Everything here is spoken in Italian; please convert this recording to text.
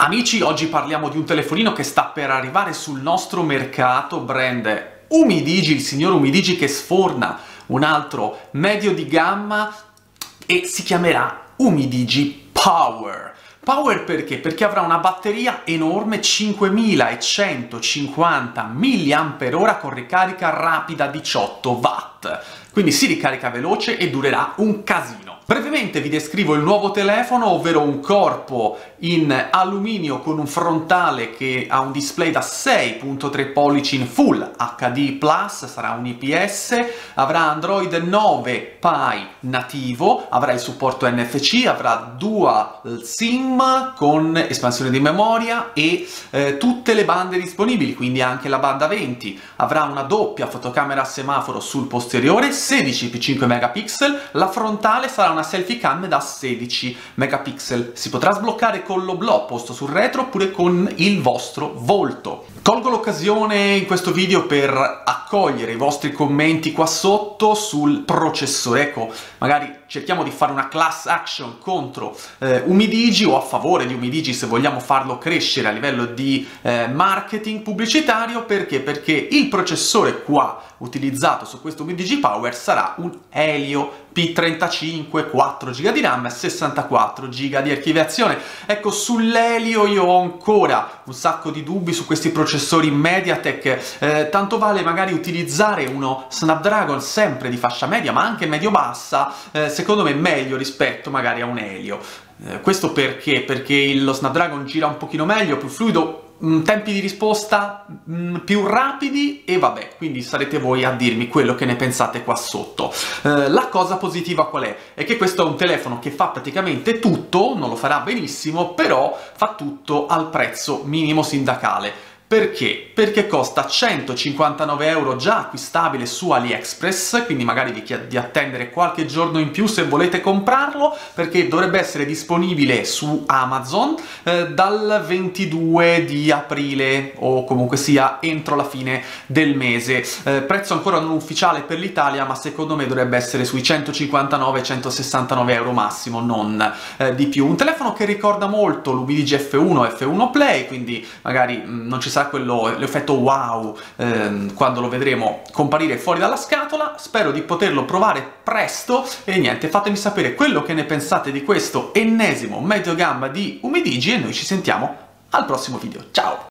Amici, oggi parliamo di un telefonino che sta per arrivare sul nostro mercato, brand Umidigi, il signor Umidigi che sforna un altro medio di gamma e si chiamerà Umidigi Power. Power perché? Perché avrà una batteria enorme 5150 mAh con ricarica rapida 18 watt. Quindi si ricarica veloce e durerà un casino. Brevemente vi descrivo il nuovo telefono, ovvero un corpo in alluminio con un frontale che ha un display da 6.3 pollici in Full HD+, sarà un IPS, avrà Android 9 Pie nativo, avrà il supporto NFC, avrà Dual SIM con espansione di memoria e eh, tutte le bande disponibili, quindi anche la banda 20. Avrà una doppia fotocamera a semaforo sul posteriore, 16x5 megapixel, la frontale sarà una selfie cam da 16 megapixel. Si potrà sbloccare con l'oblò posto sul retro oppure con il vostro volto. Colgo l'occasione in questo video per accogliere i vostri commenti qua sotto sul processore. Ecco, magari cerchiamo di fare una class action contro eh, Umidigi o a favore di Umidigi se vogliamo farlo crescere a livello di eh, marketing pubblicitario. Perché? Perché il processore qua utilizzato su questo Umidigi Power sarà un Helio P35, 4 GB di RAM e 64 GB di archiviazione. Ecco, sull'Helio io ho ancora un sacco di dubbi su questi processori Mediatek, eh, tanto vale magari utilizzare uno Snapdragon sempre di fascia media, ma anche medio-bassa, eh, secondo me meglio rispetto magari a un Helio. Eh, questo perché? Perché lo Snapdragon gira un pochino meglio, più fluido, Mm, tempi di risposta mm, più rapidi e vabbè, quindi sarete voi a dirmi quello che ne pensate qua sotto. Eh, la cosa positiva qual è? È che questo è un telefono che fa praticamente tutto, non lo farà benissimo, però fa tutto al prezzo minimo sindacale. Perché? Perché costa 159 euro già acquistabile su AliExpress, quindi magari di, di, attendere qualche giorno in più se volete comprarlo, perché dovrebbe essere disponibile su Amazon eh, dal 22 di aprile o comunque sia entro la fine del mese. Eh, prezzo ancora non ufficiale per l'Italia, ma secondo me dovrebbe essere sui 159-169 euro massimo, non eh, di più. Un telefono che ricorda molto l'Ubidigi F1 F1 Play, quindi magari mh, mm, non ci sarà sarà quello, l'effetto wow ehm, quando lo vedremo comparire fuori dalla scatola. Spero di poterlo provare presto e niente, fatemi sapere quello che ne pensate di questo ennesimo medio gamma di Umidigi e noi ci sentiamo al prossimo video. Ciao!